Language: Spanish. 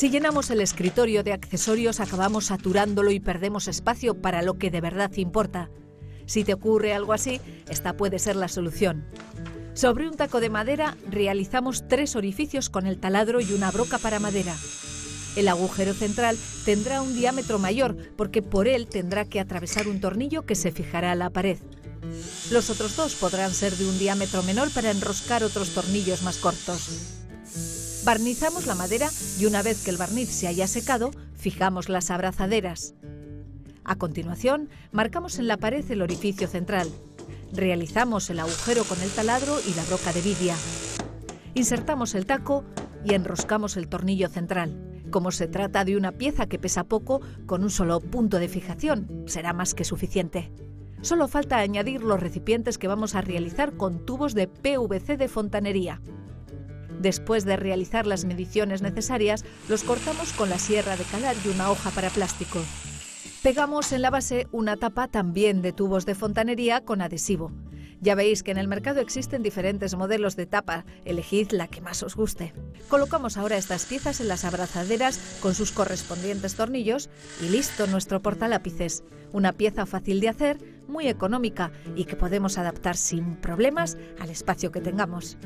Si llenamos el escritorio de accesorios acabamos saturándolo y perdemos espacio para lo que de verdad importa. Si te ocurre algo así, esta puede ser la solución. Sobre un taco de madera realizamos tres orificios con el taladro y una broca para madera. El agujero central tendrá un diámetro mayor porque por él tendrá que atravesar un tornillo que se fijará a la pared. Los otros dos podrán ser de un diámetro menor para enroscar otros tornillos más cortos. Barnizamos la madera y una vez que el barniz se haya secado, fijamos las abrazaderas. A continuación, marcamos en la pared el orificio central. Realizamos el agujero con el taladro y la broca de vidia. Insertamos el taco y enroscamos el tornillo central. Como se trata de una pieza que pesa poco, con un solo punto de fijación será más que suficiente. Solo falta añadir los recipientes que vamos a realizar con tubos de PVC de fontanería. Después de realizar las mediciones necesarias, los cortamos con la sierra de calar y una hoja para plástico. Pegamos en la base una tapa también de tubos de fontanería con adhesivo. Ya veis que en el mercado existen diferentes modelos de tapa, elegid la que más os guste. Colocamos ahora estas piezas en las abrazaderas con sus correspondientes tornillos y listo nuestro portalápices. Una pieza fácil de hacer, muy económica y que podemos adaptar sin problemas al espacio que tengamos.